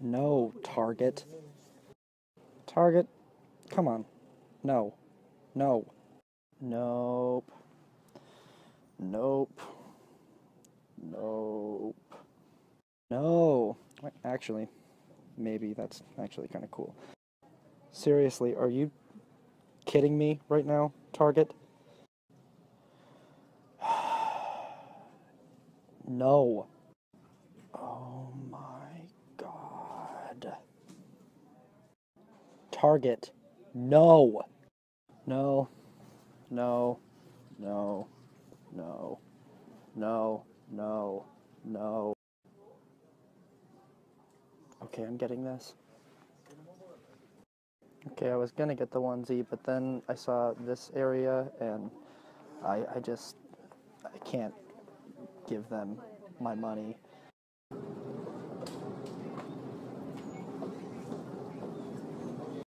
No, Target. Target, come on. No. No. Nope. Nope. Nope. No. Actually, maybe that's actually kind of cool. Seriously, are you kidding me right now, Target? No. Target. No. No. No. No. No. No. No. No. Okay, I'm getting this. Okay, I was gonna get the onesie, but then I saw this area and I I just I can't give them my money